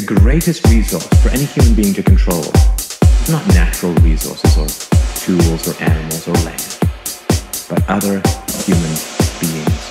greatest resource for any human being to control is not natural resources or tools or animals or land, but other human beings.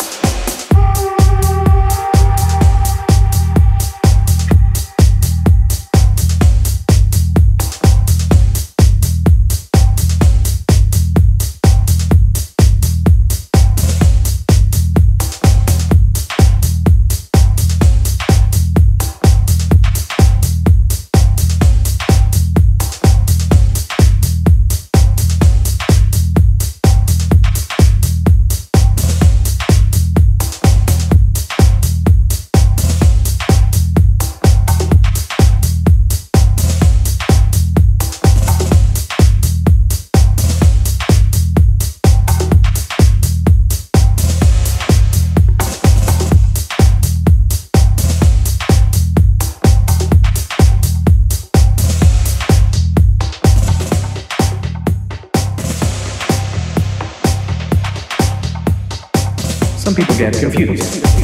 Get confused.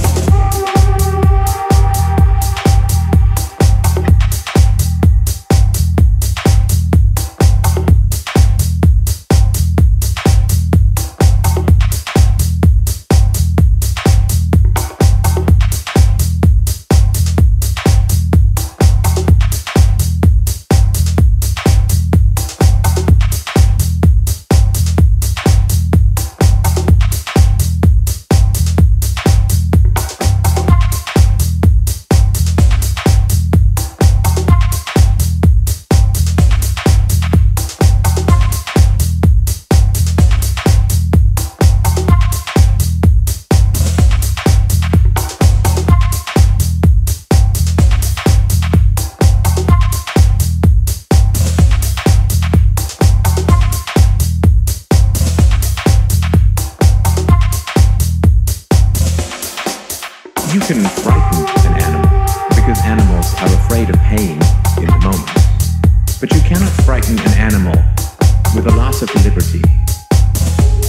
in the moment. But you cannot frighten an animal with a loss of liberty,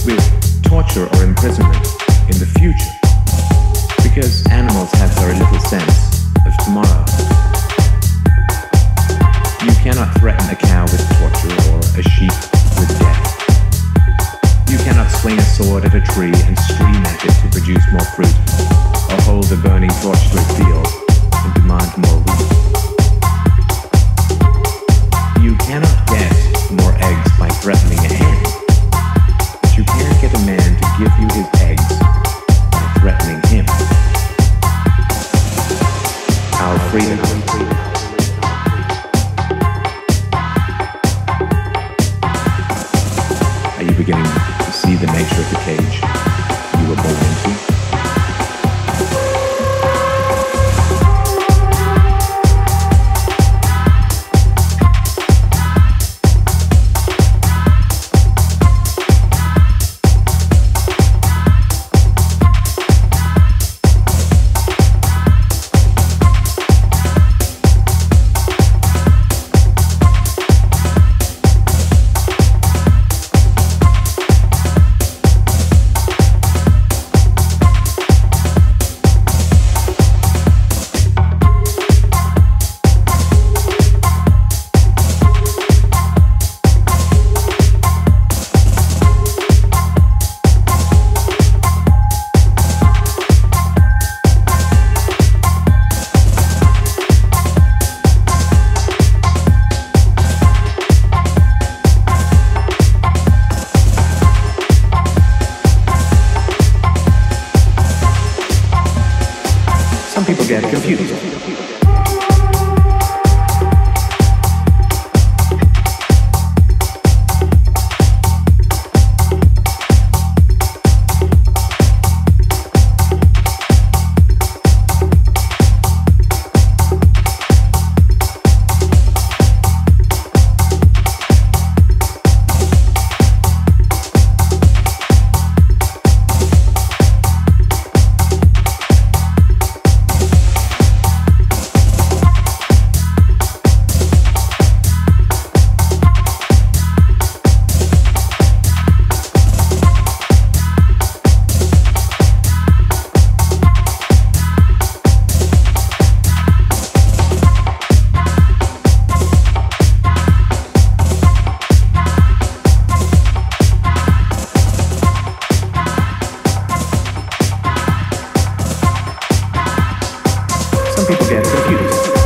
with torture or imprisonment in the future, because animals have very little sense of tomorrow. You cannot threaten a cow with torture or a sheep with death. You cannot swing a sword at a tree and scream at it to produce more fruit, or hold a burning torch to a field and demand more wheat cannot get more eggs by threatening and computers. People get confused.